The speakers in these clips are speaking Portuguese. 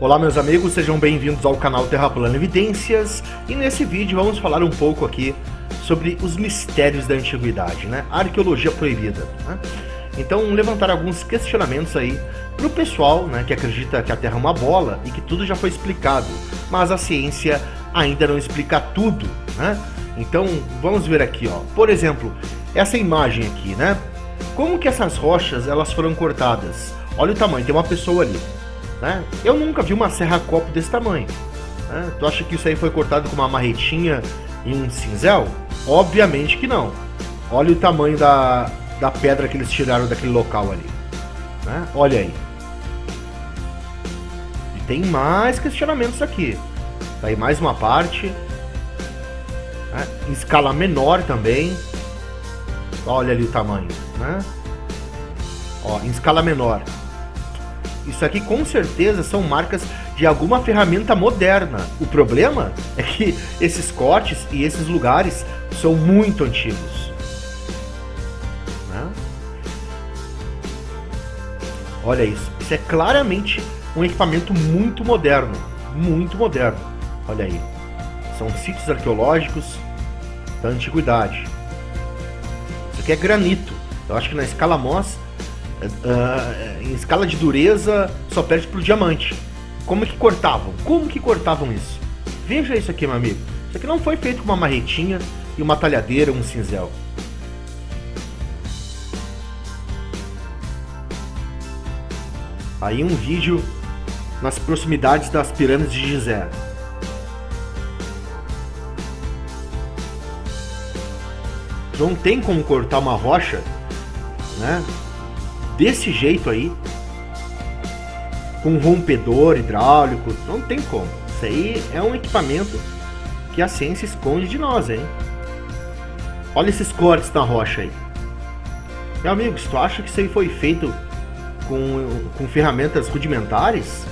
Olá meus amigos, sejam bem-vindos ao canal Terra Plana Evidências e nesse vídeo vamos falar um pouco aqui sobre os mistérios da antiguidade, né? A arqueologia proibida. Né? Então levantar alguns questionamentos aí para o pessoal né, que acredita que a Terra é uma bola e que tudo já foi explicado, mas a ciência ainda não explica tudo, né? Então vamos ver aqui, ó. Por exemplo, essa imagem aqui, né? Como que essas rochas elas foram cortadas? Olha o tamanho, tem uma pessoa ali. Né? Eu nunca vi uma serra-copo desse tamanho. Né? Tu acha que isso aí foi cortado com uma marretinha e um cinzel? Obviamente que não. Olha o tamanho da, da pedra que eles tiraram daquele local ali. Né? Olha aí. E tem mais questionamentos aqui. Tá aí mais uma parte. Né? Em escala menor também. Olha ali o tamanho. Né? Ó, em escala menor. Isso aqui com certeza são marcas de alguma ferramenta moderna. O problema é que esses cortes e esses lugares são muito antigos. Né? Olha isso. Isso é claramente um equipamento muito moderno. Muito moderno. Olha aí. São sítios arqueológicos da antiguidade. Isso aqui é granito. Eu acho que na escala MOS uh, em escala de dureza, só perde pro diamante. Como que cortavam? Como que cortavam isso? Veja isso aqui, meu amigo. Isso aqui não foi feito com uma marretinha e uma talhadeira, um cinzel. Aí um vídeo nas proximidades das pirâmides de Gizé. Não tem como cortar uma rocha, né? Desse jeito aí, com rompedor hidráulico, não tem como. Isso aí é um equipamento que a ciência esconde de nós, hein? Olha esses cortes na rocha aí. Meu amigo, tu acha que isso aí foi feito com, com ferramentas rudimentares,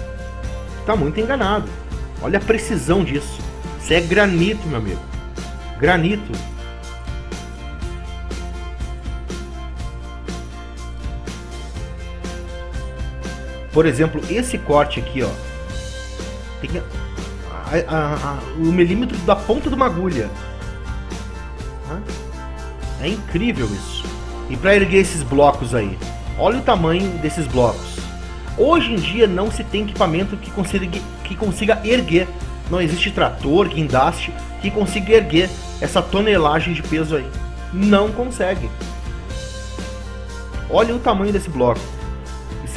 tá muito enganado. Olha a precisão disso. Isso é granito, meu amigo. Granito. Por exemplo, esse corte aqui, ó. Tem a, a, a, o milímetro da ponta de uma agulha. É incrível isso. E para erguer esses blocos aí, olha o tamanho desses blocos. Hoje em dia não se tem equipamento que consiga, que consiga erguer. Não existe trator, guindaste que consiga erguer essa tonelagem de peso aí. Não consegue. Olha o tamanho desse bloco.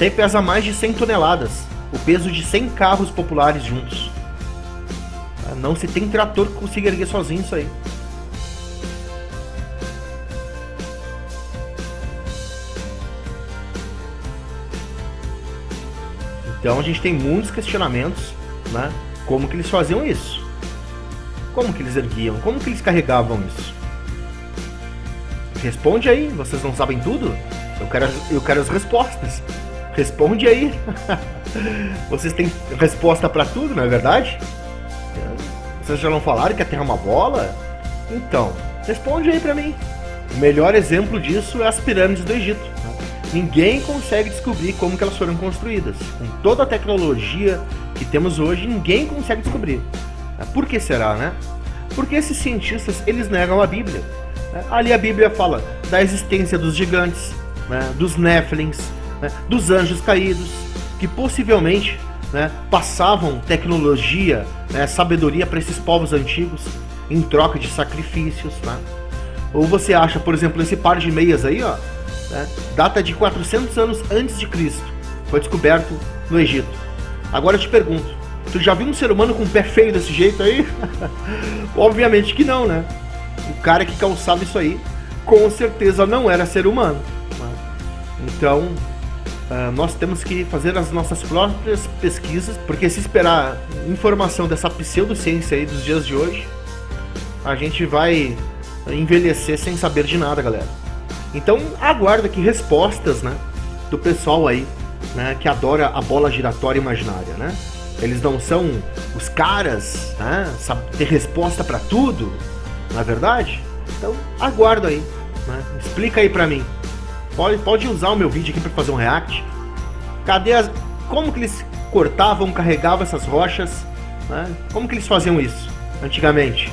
Aí pesa mais de 100 toneladas, o peso de 100 carros populares juntos. Ah, não se tem trator que consiga erguer sozinho isso aí. Então a gente tem muitos questionamentos, né? Como que eles faziam isso? Como que eles erguiam? Como que eles carregavam isso? Responde aí, vocês não sabem tudo? Eu quero, eu quero as respostas. Responde aí. Vocês têm resposta para tudo, não é verdade? Vocês já não falaram que a Terra é uma bola? Então, responde aí para mim. O melhor exemplo disso é as pirâmides do Egito. Ninguém consegue descobrir como elas foram construídas. Com toda a tecnologia que temos hoje, ninguém consegue descobrir. Por que será, né? Porque esses cientistas, eles negam a Bíblia. Ali a Bíblia fala da existência dos gigantes, né? dos Néflins, né, dos anjos caídos, que possivelmente né, passavam tecnologia, né, sabedoria para esses povos antigos em troca de sacrifícios. Né? Ou você acha, por exemplo, esse par de meias aí, ó, né, data de 400 anos antes de Cristo, foi descoberto no Egito. Agora eu te pergunto, tu já viu um ser humano com um pé feio desse jeito aí? Obviamente que não, né? O cara que calçava isso aí, com certeza não era ser humano. Né? Então, Uh, nós temos que fazer as nossas próprias pesquisas, porque se esperar informação dessa pseudociência aí dos dias de hoje, a gente vai envelhecer sem saber de nada, galera. Então aguarda aqui respostas, né, do pessoal aí, né, que adora a bola giratória imaginária, né? Eles não são os caras, né, sabe ter resposta para tudo, na é verdade? Então aguardo aí, né? Explica aí para mim. Pode, pode usar o meu vídeo aqui para fazer um react. Cadê as. Como que eles cortavam, carregavam essas rochas? Né? Como que eles faziam isso antigamente?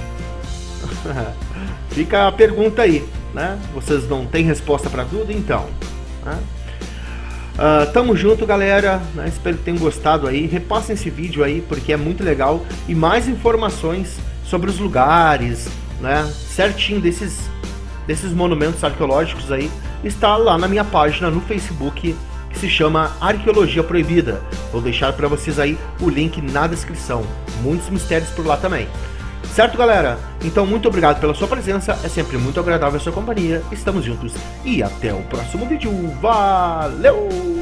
Fica a pergunta aí, né? Vocês não têm resposta para tudo, então. Né? Uh, tamo junto, galera. Né? Espero que tenham gostado aí. Repassem esse vídeo aí porque é muito legal e mais informações sobre os lugares, né? Certinho desses desses monumentos arqueológicos aí está lá na minha página no Facebook que se chama Arqueologia Proibida. Vou deixar para vocês aí o link na descrição. Muitos mistérios por lá também. Certo, galera? Então, muito obrigado pela sua presença. É sempre muito agradável a sua companhia. Estamos juntos e até o próximo vídeo. Valeu!